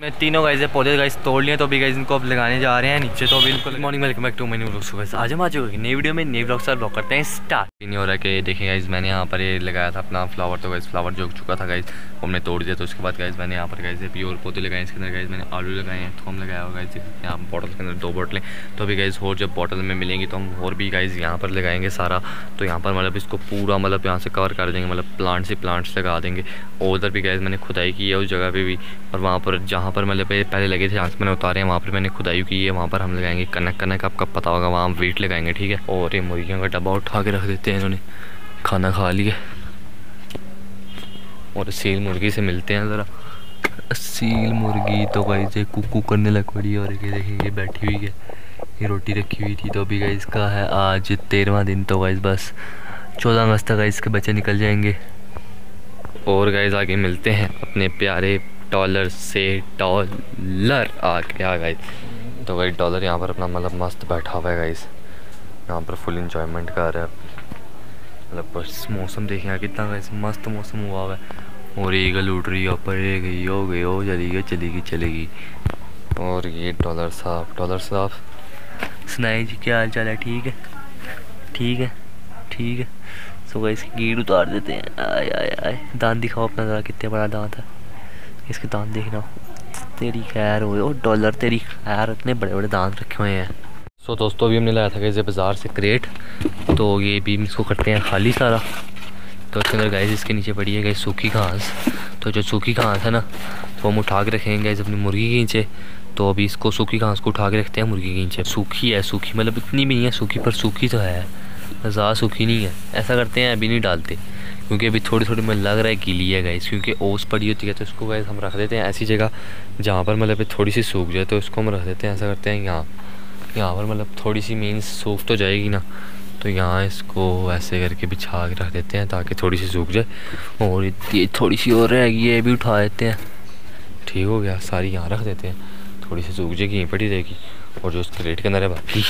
मैं तीनों गाइज़ पौधे गाइज़ तोड़ लिए तो अभी गाइज़ इनको अब लगाने जा रहे हैं नीचे तो बिल्कुल मॉर्निंग वेलकम बैक टू मैंने ब्लॉग सुबह आज हम आ चुके नई वीडियो में, नई ब्लॉग सर ब्लॉग करते हैं स्टार्ट नहीं हो रहा कि देखिए गाइज़ मैंने यहाँ पर ये लगाया था अपना फ्लावर तो गाइज़ फ्लावर जो चुका था गाइज़ हमने तोड़ दिया तो उसके बाद गाइज़ मैंने यहाँ पर गाइज़ प्योर पौधे लगाए इसके अंदर गाइज़ मैंने आलू लगाए हैं तो हम लगाया हुआ गाइज़ यहाँ बॉटल के अंदर दो बॉटलें तो अभी गाइज़ और जब बॉटल में मिलेंगी तो हम और भी गाइज़ यहाँ पर लगाएँगे सारा। तो यहाँ पर मतलब इसको पूरा मतलब यहाँ से कवर कर देंगे मतलब प्लांट्स ही प्लांट्स लगा देंगे। और उधर भी गाइज़ मैंने खुदाई की है, उस जगह पर भी। और वहाँ पर, जहाँ पर मतलब पहले लगे थे आँख मैंने उतारे हैं, वहाँ पर मैंने खुदाई की है, वहाँ पर हम लगाएँगे कनक कनक आपका पता होगा वहाँ वेट लगाएँगे, ठीक है? और ये मुर्गियों का डब्बा उठा के रख देते हैं इन्होंने। खाना खा लिया। और सील मुर्गी से मिलते हैं ज़रा। सील मुर्गी तो भाई से कुकू करने लग पड़ी और ये देखेंगे बैठी हुई है। ये रोटी रखी हुई थी तो अभी का इसका है, आज तेरहवा दिन तो गाइस बस। चौदह अगस्त तक इसके बच्चे निकल जाएँगे। और गाइस आगे मिलते हैं अपने प्यारे डॉलर से डॉलर आ गया गाइस तो भाई डॉलर यहाँ पर अपना मतलब मस्त बैठा हुआ है गाइस यहाँ पर फुल इंजॉयमेंट कर रहा है. मतलब बस मौसम देखें कितना गाइस मस्त मौसम हुआ हुआ है। और ईगल उड़ रही है पड़े गई हो गई हो चली गई, चलेगी चलेगी. और ये डॉलर साहब डॉलर साहब सुनाए जी, क्या हाल चाल है? ठीक है? ठीक है? ठीक है? सो गाइस कीड़ उतार देते हैं. आए आए आए. दांत दिखाओ अपना ज़रा, कितने बड़ा दांत है। इसके दांत देखना तेरी खैर हुए और डॉलर तेरी खैर इतने बड़े बड़े दांत रखे हुए हैं। सो so, दोस्तों अभी हमने लाया था कैसे बाज़ार से क्रेट तो ये भी इसको करते हैं खाली सारा। तो उसके अंदर गैस इसके नीचे पड़ी है गई सूखी घास। तो जो सूखी घास है ना तो हम उठा के रखेंगे गैस अपनी मुर्गी के नीचे। तो अभी इसको सूखी घास को उठा के रखते हैं मुर्गी के नीचे। सूखी है सूखी मतलब इतनी भी नहीं है सूखी पर सूखी तो है। ज़्यादा सूखी नहीं है। ऐसा करते हैं अभी नहीं डालते। क्योंकि अभी थोड़ी थोड़ी मुझे लग रहा है गीली है गाइस क्योंकि ओस पड़ी होती है तो उसको गाइस हम रख देते हैं ऐसी जगह जहाँ पर मतलब थोड़ी सी सूख जाए तो उसको हम रख देते हैं, ऐसा करते हैं यहाँ यहाँ पर मतलब थोड़ी सी मीन्स सूख तो जाएगी ना तो यहाँ इसको ऐसे करके बिछा के रख देते हैं ताकि थोड़ी सी सूख जाए। और ये थोड़ी सी और रहेगी, ये भी उठा देते हैं। ठीक हो गया, सारी यहाँ रख देते हैं। थोड़ी सी सूख जाएगी, यहीं पड़ी रहेगी। और जो उसके रेट के अंदर है बाकी,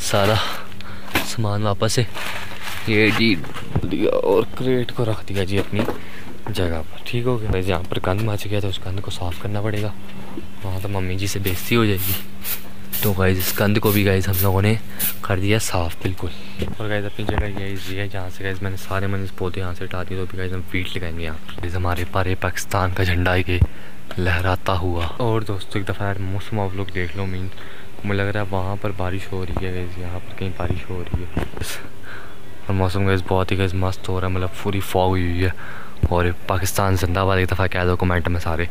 सारा सामान वापस है ये दिया और क्रेट को रख दिया जी अपनी जगह पर। ठीक हो गया यहाँ पर कंध मच गया तो उस कंध को साफ़ करना पड़ेगा। वहाँ तो मम्मी जी से बेइज्जती हो जाएगी। तो गाइज़ इस कंध को भी गाइज़ हम लोगों ने कर दिया साफ़, बिल्कुल। और गाइज़ अपनी जगह ये इजी है जहाँ से गाइज़ मैंने सारे मैंने पौधे यहाँ से हटा दिए तो भी गाइज़ हम वीट लगाएँगे यहाँ गाइज़ हमारे पारे पाकिस्तान का झंडा के लहराता हुआ। और दोस्तों, एक दफ़ा यार मौसम आप लोग देख लो मीन मुझे लग रहा है वहाँ पर बारिश हो रही है गाइज़ यहाँ पर कहीं बारिश हो रही है। और मौसम गैस बहुत ही गैस मस्त हो रहा है मतलब पूरी फॉग हुई हुई है। और पाकिस्तान जिंदाबाद, एक दफ़ा कह दो कमेंट में सारे।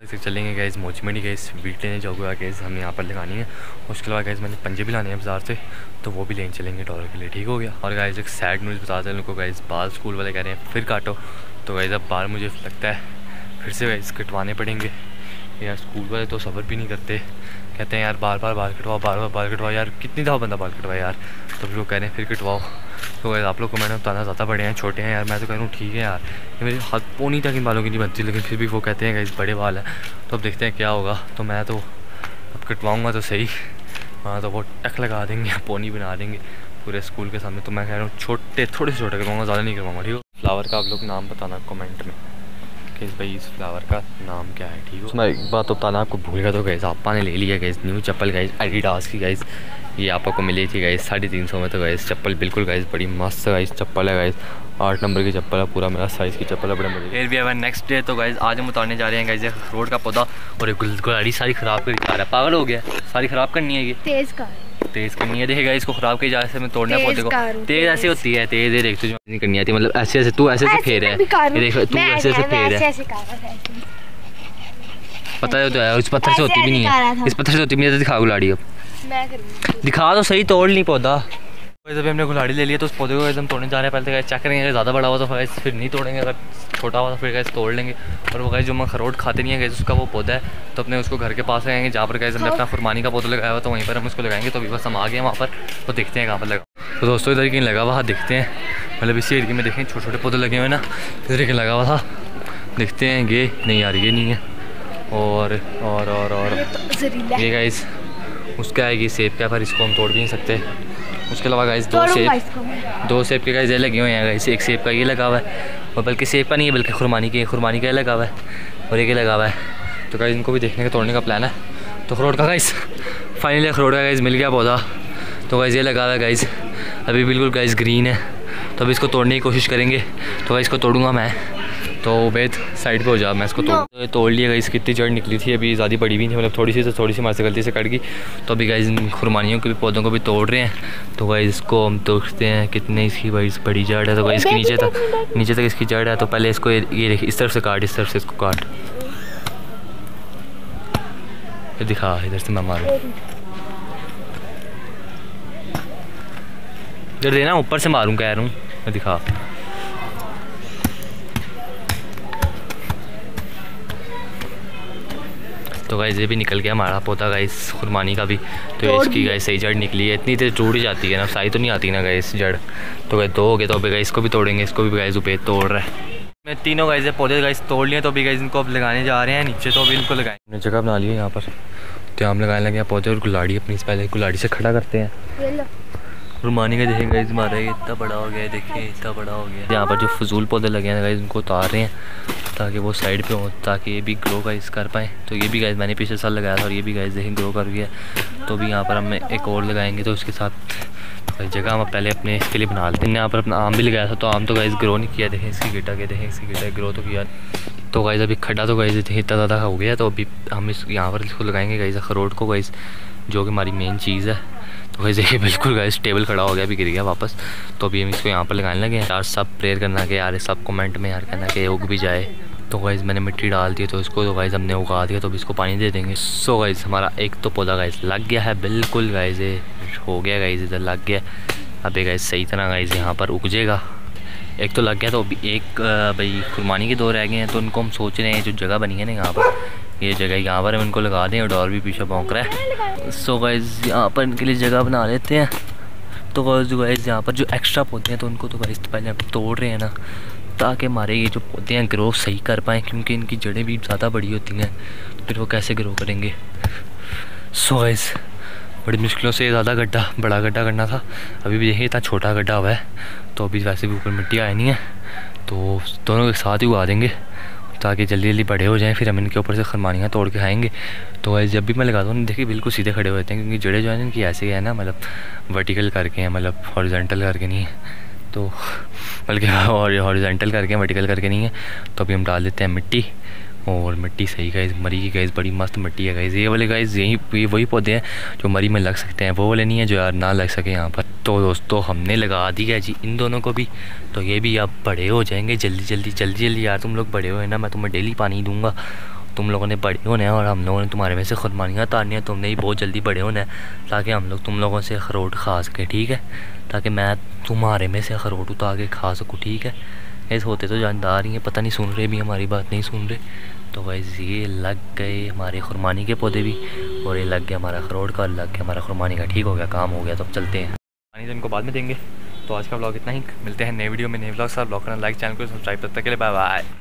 ऐसे चलेंगे गैस मोचमेंटी गैस वीट लेने जाओगे गैस हमें यहाँ पर लगानी है। उसके अलावा गैस मैंने पंजे भी लाने हैं बाज़ार से तो वो भी लेने चलेंगे डॉलर के लिए, ठीक हो गया? और गैस एक सैड न्यूज़ बताते हैं उनको गैस बाल स्कूल वाले कह रहे हैं, फिर काटो। तो गैस अब बाल मुझे लगता है फिर से गैस कटवाने पड़ेंगे। यार स्कूल वाले तो सफ़र भी नहीं करते। कहते हैं, यार बार बार बाल कटवाओ, बार बार बाल कटवाओ, यार कितनी दफ़ा बंदा बाल कटवाए यार। तो फिर वो कह रहे हैं, फिर कटवाओ। तो आप लोग को मैंने बताना ज़्यादा बड़े हैं, छोटे हैं यार, मैं तो कह रहा हूँ, ठीक है यार। ये मेरे हाथ पोनी तक इन बालों की नहीं बनती, लेकिन फिर भी वो कहते हैं कि बड़े बाल हैं। तो अब देखते हैं क्या होगा। तो मैं तो अब कटवाऊँगा तो सही। हाँ तो वो टक लगा देंगे, पोनी बना देंगे पूरे स्कूल के सामने। तो मैं कह रहा हूँ, छोटे, थोड़े से छोटे करवाऊँगा ज़्यादा नहीं करवाऊँगा ठीक है? फ्लावर का आप लोग नाम बताना कमेंट में, कि भाई इस फ्लावर का नाम क्या है, ठीक है? मैं एक बात तो बताना आपको भूल गया तो गैस आपा ने ले लिया गैस न्यू चप्पल गैस एडिडास की गैस ये आपको को मिली थी गाइस साढ़े तीन सौ में तो गैस चप्पल बिल्कुल गाइस बड़ी मस्त गाइस चप्पल है गाइस आठ नंबर की चप्पल है पूरा मेरा साइज़ की चप्पल है बड़े मज़े फिर भी अब नेक्स्ट डे तो गाइस आज हम उतारने जा रहे हैं गाइस रोड का पौधा और एक गुलाड़ी सारी ख़राब कर जा रहा है। पागल हो गया सारी ख़राब करनी है ये। तेज़ का तेज़ करनी है देखेगा इसको ख़राब की जा मैं तोड़ना पौधे को। तेज़ ऐसे होती है तेज़ है देख तुझे नहीं करनी आती मतलब ऐसे ऐसे तू ऐसे से फेर है। तू ऐसे ऐसे फेर है। पता है तो है इस पत्थर से होती भी नहीं है। इस पत्थर से होती भी नहीं दिखा गुलाड़ी अब। दिखा तो सही तोड़ नहीं पौधा। जब हमने गुलाड़ी ले लिया तो उस पौधे को एकदम तोड़ने जा रहे हैं। पहले तो चेक करेंगे अगर ज़्यादा बड़ा हुआ तो फिर नहीं तोड़ेंगे अगर छोटा हुआ तो फिर गैस तोड़ लेंगे। और वो गैस जो मैं खरोट खाते नहीं है गैस उसका वो पौधा है तो अपने उसको घर के पास लगाएँगे जहाँ पर गैस हमने अपना फुरमानी का पौधा लगाया हुआ तो वहीं पर हम उसको लगाएँगे। तो अभी बस हम आ गए वहाँ पर तो देखते हैं कहाँ पर लगा। तो दोस्तों इधर कहीं लगा हुआ देखते हैं। मतलब इसी एरिए में देखें छोटे छोटे पौधे लगे हुए ना इधर कहीं लगा हुआ था। देखते हैं ये नहीं आ रही ये नहीं है। और और और और। ये गाइस उसका कि सेब का पर इसको हम तोड़ भी नहीं सकते। उसके अलावा गाइस दो सेब दो सेब के गाइस लगे हुए हैं गाइस एक सेब का ये लगा हुआ है और बल्कि सेब का नहीं है बल्कि खुरमानी के खुरमानी का ये लगा हुआ है और एक लगा हुआ है। तो गाइज़ इनको भी देखने का तोड़ने का प्लान है। तो अखरोट का गाइज़ फाइनली अखरोट का गाइज़ मिल गया पौधा। तो गाइज़ ये लगा हुआ है गाइज़ अभी बिल्कुल गाइज़ ग्रीन है। तो अभी इसको तोड़ने की कोशिश करेंगे। तो गाइज़ इसको तोड़ूँगा मैं। तो उबैद साइड पे हो जा मैं इसको तोड़ तो तोड़ लिया गाइस कितनी जड़ निकली थी अभी ज़्यादा बड़ी भी नहीं मतलब थोड़ी सी तो थोड़ी सी मारे गलती से कट गई। तो अभी गाइस इन खुरमानियों के भी पौधों को भी तोड़ रहे हैं। तो गाइस इसको हम तोड़ते हैं कितने इसकी भाई बड़ी जड़ है। तो गाइस इसके नीचे तक नीचे तक इसकी जड़ है तो पहले इसको ये इस तरफ़ से काट इस तरफ़ से इसको काट। दिखा इधर से मैं मारूँ। इधर देना ऊपर से मारूँ कह रहा हूँ मैं दिखा। तो गाइस ये भी निकल गया हमारा पौधा गाइस खुरमानी का भी। तो इसकी गाइस सही जड़ निकली है। इतनी देर टूट जाती है ना सही तो नहीं आती ना गाइस जड़। तो गाइस दो हो गए तो अभी गाइस इसको भी तोड़ेंगे इसको भी गाइस उपे तोड़ रहा है। मैं तीनों गाइस पौधे गाइस तोड़ लिए तो अभी गाइस इनको अब लगाने जा रहे हैं नीचे तो अभी इनको लगाए। जगह बना ली है यहाँ पर। तो हम लगाने लगे पौधे और गुलाड़ी अपनी पहले गुलाड़ी से खड़ा करते हैं। रुमानी का देखेंगे गाइज़ हमारा ये इतना बड़ा हो गया है देखिए इतना बड़ा हो गया यहाँ पर जो फजूल पौधे लगे हैं गाइज़ उनको उतार रहे हैं। ताकि वो साइड पे हो, ताकि ये भी ग्रो गाइज़ कर पाएँ। तो ये भी गाइज़ मैंने पिछले साल लगाया था और ये भी गाइज़ देखें ग्रो कर गया तो भी यहाँ पर हम एक और लगाएँगे तो उसके साथ जगह हम पहले अपने इसके लिए बना लेते हैं। यहाँ पर अपना आम भी लगाया था तो आम तो गाइज़ ग्रो नहीं किया। देखें इसकी गिटा के, देखें इसकी गिटा ग्रो तो किया तो गाइज़ अभी खड्डा तो गाइज़ इतना ज़्यादा हो गया तो अभी हम इस यहाँ पर इसको लगाएँगे गाइज़ अखरोट को गाइज़ जो कि हमारी मेन चीज़ है। तो वैसे देखिए, बिल्कुल गाइस टेबल खड़ा हो गया, अभी गिर गया वापस। तो अभी हम इसको यहाँ पर लगाने लगे यार, सब प्रेयर करना कि, यार, सब कमेंट में यार कहना कि उग भी जाए। तो गाइज़ मैंने मिट्टी डाल दी तो इसको तो गाइज़ हमने उगा दिया तो अभी इसको पानी दे देंगे। सो गाइज़ हमारा एक तो पौधा गाइज़ लग गया है, बिल्कुल गाइज़ हो गया गाइज़ इधर लग गया। अभी गाइज़ सही तरह गाइज़ यहाँ पर उगजेगा एक तो लग गया तो अभी एक भाई खुरमानी के दो रह गए हैं तो उनको हम सोच रहे हैं, जो जगह बनी है ना यहाँ पर, ये जगह यहाँ पर हम इनको लगा दें और डॉर भी पीछे पहुँच रहा है। सो गाइज़ यहाँ पर इनके लिए जगह बना लेते हैं। तो गाइज़ गाइज़ यहाँ पर जो एक्स्ट्रा पौधे हैं तो उनको तो गाइज़ पहले हम तोड़ रहे हैं ना, ताकि हमारे ये जो पौधे हैं ग्रो सही कर पाएँ, क्योंकि इनकी जड़ें भी ज़्यादा बड़ी होती हैं तो फिर वो कैसे ग्रो करेंगे? सो गाइज़ बड़ी मुश्किलों से ज़्यादा गड्ढा, बड़ा गड्ढा करना था। अभी भी यही इतना छोटा गड्ढा हुआ है तो अभी वैसे भी ऊपर मिट्टी आई नहीं है तो दोनों के साथ ही उगा देंगे। ताकि जल्दी जल्दी बड़े हो जाएँ, फिर हम इनके ऊपर से खरमानियाँ तोड़ के खाएँगे। तो वैसे जब भी मैं लगाता हूँ देखिए बिल्कुल सीधे खड़े होते हैं, क्योंकि जड़े जो हैं इनकी ऐसे है ना मतलब वर्टिकल करके हैं मतलब हॉरिजेंटल करके नहीं है। तो बल्कि और हॉरिजेंटल करके वर्टिकल करके नहीं है। तो अभी हम डाल देते हैं मिट्टी। और मिट्टी सही गाइज़ मरी की गाइज़ बड़ी मस्त मिट्टी है गाइज़ ये वाले गाइज़ यही, ये वही पौधे हैं जो मरी में लग सकते हैं। वो वाले नहीं है जो यार ना लग सके यहाँ पर। तो दोस्तों, हमने लगा दिया जी इन दोनों को भी। तो ये भी अब बड़े हो जाएँगे जल्दी जल्दी जल्दी जल्दी। यार तुम लोग बड़े हो ना, मैं तुम्हें डेली पानी दूँगा। तुम लोगों ने बड़े होने हैं और हम लोगों ने तुम्हारे में से खुदमानियाँ तारनी है। तुमने ही बहुत जल्दी बड़े होना है, ताकि हम लोग तुम लोगों से अखरोट खा सकें, ठीक है? ताकि मैं तुम्हारे में से अखरोट उतार के खा सकूँ, ठीक है? ऐसे होते तो जानदार ही हैं, पता नहीं सुन रहे भी हमारी बात नहीं सुन रहे। तो वैसे ये लग गए हमारे खुरमानी के पौधे भी, और ये लग गया हमारा अखरोट का, लग गया हमारा खुरमानी का, ठीक हो गया, काम हो गया तो अब चलते हैं। पानी तो इनको बाद में देंगे। तो आज का ब्लॉग इतना ही, मिलते हैं नए वीडियो में, नए ब्लॉग साथ। ब्लॉग करना लाइक चैनल को सब्सक्राइब करते के लिए बाय बाय